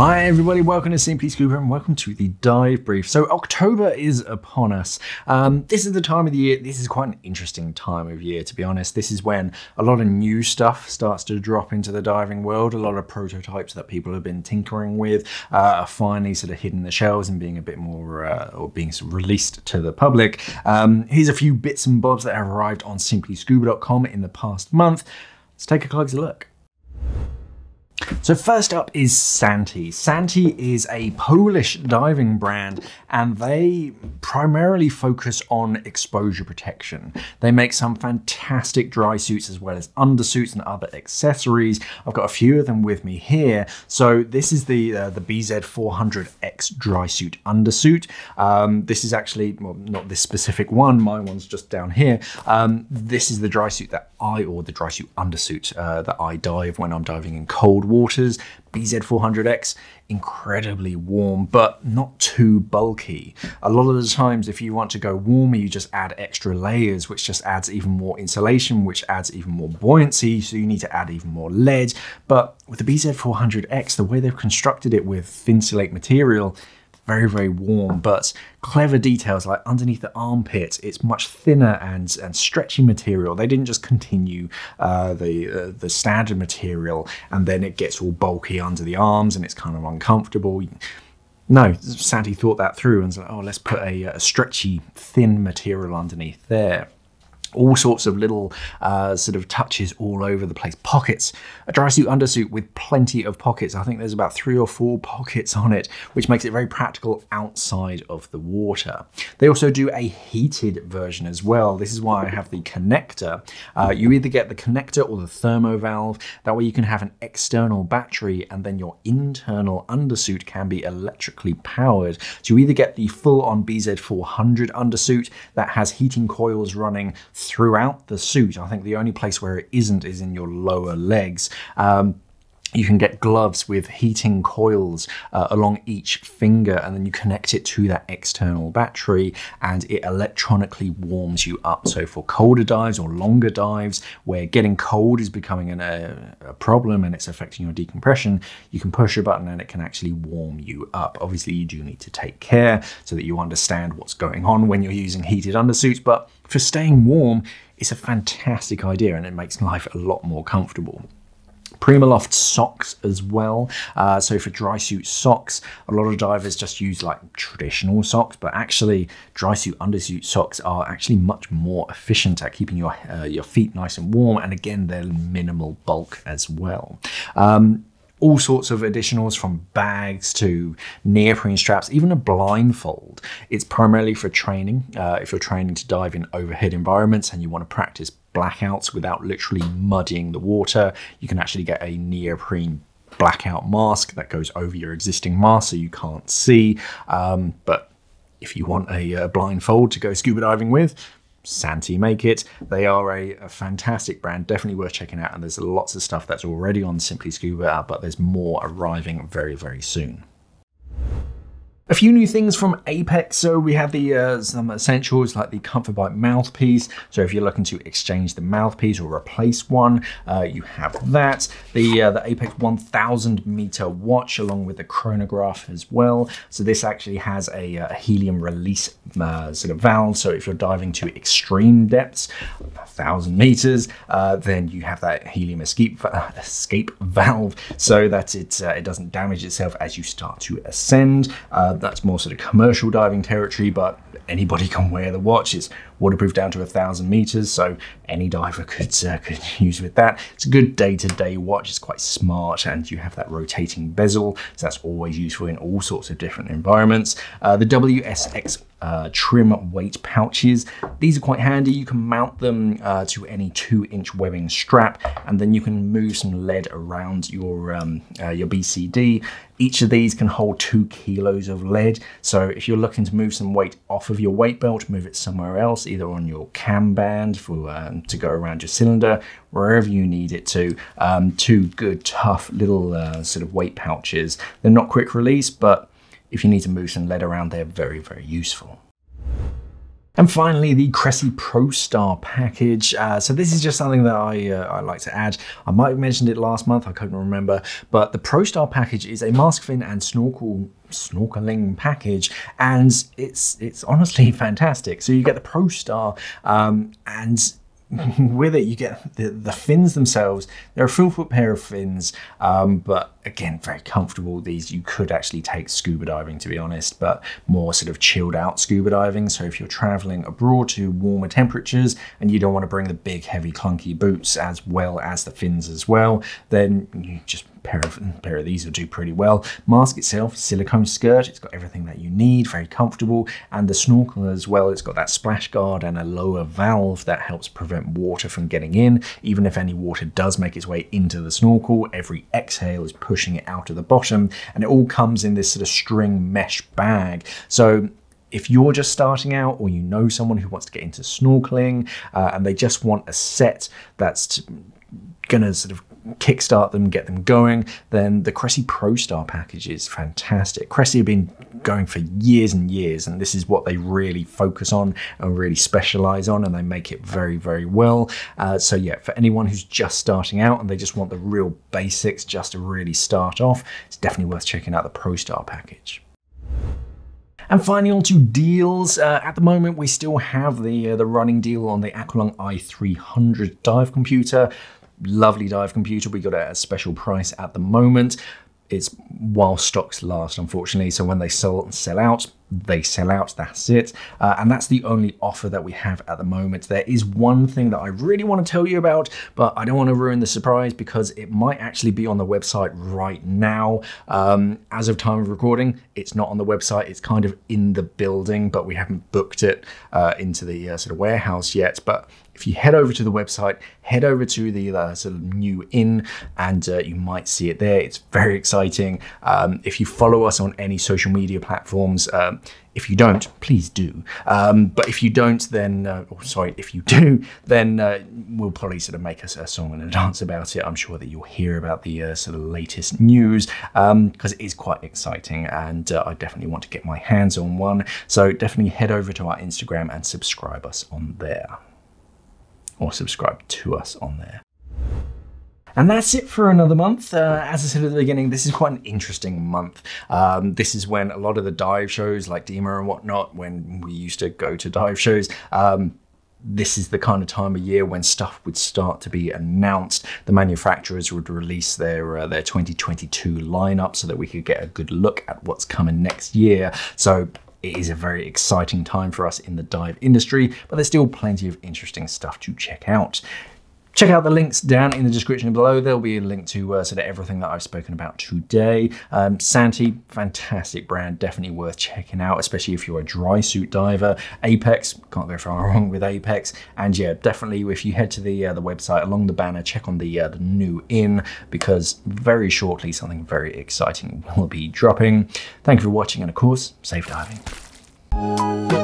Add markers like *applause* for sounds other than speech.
Hi, everybody. Welcome to Simply Scuba and welcome to the dive brief. So, October is upon us. Um, this is the time of the year. This is quite an interesting time of year, to be honest. This is when a lot of new stuff starts to drop into the diving world. A lot of prototypes that people have been tinkering with uh, are finally sort of hitting the shelves and being a bit more uh, or being released to the public. Um, here's a few bits and bobs that have arrived on simplyscuba.com in the past month. Let's take a closer look. So first up is Santi. Santi is a Polish diving brand and they primarily focus on exposure protection. They make some fantastic dry suits as well as undersuits and other accessories. I've got a few of them with me here. So this is the uh, the BZ400X dry suit undersuit. Um, this is actually, well, not this specific one, my one's just down here. Um, this is the dry suit that I, or the dry suit undersuit uh, that I dive when I'm diving in cold waters. BZ400X, incredibly warm, but not too bulky. A lot of the times, if you want to go warmer, you just add extra layers, which just adds even more insulation, which adds even more buoyancy, so you need to add even more lead. But with the BZ400X, the way they've constructed it with Thinsulate material, very, very warm, but clever details like underneath the armpit, it's much thinner and, and stretchy material. They didn't just continue uh, the, uh, the standard material and then it gets all bulky under the arms and it's kind of uncomfortable. No, Santi thought that through and said, oh, let's put a, a stretchy, thin material underneath there all sorts of little uh, sort of touches all over the place. Pockets, a dry suit undersuit with plenty of pockets. I think there's about three or four pockets on it, which makes it very practical outside of the water. They also do a heated version as well. This is why I have the connector. Uh, you either get the connector or the thermo valve. That way you can have an external battery and then your internal undersuit can be electrically powered. So you either get the full on BZ400 undersuit that has heating coils running throughout the suit. I think the only place where it isn't is in your lower legs. Um, you can get gloves with heating coils uh, along each finger and then you connect it to that external battery and it electronically warms you up. So for colder dives or longer dives where getting cold is becoming an, a, a, problem and it's affecting your decompression you can push a button and it can actually warm you up. Obviously you do need to take care so that you understand what's going on when you're using heated undersuits but for staying warm it's a fantastic idea and it makes life a lot more comfortable Primaloft socks as well. Uh, so for dry suit socks, a lot of divers just use like traditional socks, but actually dry suit undersuit socks are actually much more efficient at keeping your uh, your feet nice and warm. And again, they're minimal bulk as well. Um, all sorts of additionals from bags to neoprene straps, even a blindfold. It's primarily for training. Uh, if you're training to dive in overhead environments and you want to practice blackouts without literally muddying the water, you can actually get a neoprene blackout mask that goes over your existing mask so you can't see. Um, but if you want a, a blindfold to go scuba diving with, Santi make it. They are a, a, fantastic brand, definitely worth checking out. And there's lots of stuff that's already on Simply Scuba, but there's more arriving very, very soon. A few new things from Apeks. So we have the uh, some essentials like the Comfort Bite mouthpiece. So if you're looking to exchange the mouthpiece or replace one, uh, you have that. The uh, the Apeks 1000 meter watch along with the chronograph as well. So this actually has a, a uh, helium release uh, sort of valve. So if you're diving to extreme depths, 1000 meters, uh, then you have that helium escape escape valve so that it it doesn't damage itself as you start to ascend that's more sort of commercial diving territory, but anybody can wear the watch. It's waterproof down to a thousand meters, so any diver could uh, could *laughs* use with that. It's a good day-to-day -day watch. It's quite smart, and you have that rotating bezel, so that's always useful in all sorts of different environments. Uh, the WSX uh, trim weight pouches. These are quite handy. You can mount them uh, to any two inch webbing strap and then you can move some lead around your, um, uh, your BCD. Each of these can hold two kilos of lead. So if you're looking to move some weight off of your weight belt, move it somewhere else, either on your cam band for um, to go around your cylinder, wherever you need it to. Um, two good, tough little uh, sort of weight pouches. They're not quick release, but if you need to move some lead around, they're very, very useful. And finally, the Cressi Pro Star package. Uh, so this is just something that I, uh, I like to add. I might have mentioned it last month, I couldn't remember, but the Pro Star package is a mask fin and snorkel snorkeling package and it's it's honestly *laughs* fantastic so you get the pro star um, and *laughs* with it, you get the, the fins themselves. They're a full foot pair of fins, um, but again, very comfortable. These you could actually take scuba diving, to be honest, but more sort of chilled out scuba diving. So if you're traveling abroad to warmer temperatures and you don't want to bring the big, heavy, clunky boots as well as the fins as well, then you just pair of pair of these will do pretty well. Mask itself, silicone skirt, it's got everything that you need, very comfortable, and the snorkel as well. It's got that splash guard and a lower valve that helps prevent water from getting in. Even if any water does make its way into the snorkel, every exhale is pushing it out of the bottom, and it all comes in this sort of string mesh bag. So if you're just starting out or you know someone who wants to get into snorkeling uh, and they just want a set that's going to sort of kickstart them, get them going, then the Cressi Pro Star package is fantastic. Cressi have been going for years and years, and this is what they really focus on and really specialize on, and they make it very, very well. Uh, so, yeah, for anyone who's just starting out and they just want the real basics just to really start off, it's definitely worth checking out the Pro Star package. And finally, on to deals. Uh, at the moment, we still have the uh, the running deal on the Aqualung i300 dive computer lovely dive computer. We got it at a special price at the moment. It's while stocks last, unfortunately. So when they sell sell out, they sell out. That's it, uh, and that's the only offer that we have at the moment. There is one thing that I really want to tell you about, but I don't want to ruin the surprise because it might actually be on the website right now. Um, as of time of recording, it's not on the website. It's kind of in the building, but we haven't booked it uh, into the uh, sort of warehouse yet. But if you head over to the website, head over to the uh, sort of new in, and uh, you might see it there. It's very exciting. Um, if you follow us on any social media platforms, if you don't, please do. Um, but if you don't, then, uh, or sorry, if you do, then uh, we'll probably sort of make a, a, song and a dance about it. I'm sure that you'll hear about the uh, sort of latest news because um, it is quite exciting and uh, I definitely want to get my hands on one. So definitely head over to our Instagram and subscribe us on there or subscribe to us on there. And that's it for another month. Uh, as I said at the beginning, this is quite an interesting month. Um, this is when a lot of the dive shows like DEMA and whatnot, when we used to go to dive shows, um, this is the kind of time of year when stuff would start to be announced. The manufacturers would release their uh, their 2022 lineup so that we could get a good look at what's coming next year. So it is a very exciting time for us in the dive industry, but there's still plenty of interesting stuff to check out. Check out the links down in the description below. There'll be a link to uh, sort of everything that I've spoken about today. Um, Santi, fantastic brand, definitely worth checking out, especially if you're a dry suit diver. Apeks, can't go far wrong with Apeks. And yeah, definitely if you head to the uh, the website along the banner, check on the uh, the new in because very shortly something very exciting *laughs* will be dropping. Thank you for watching, and of course, safe diving.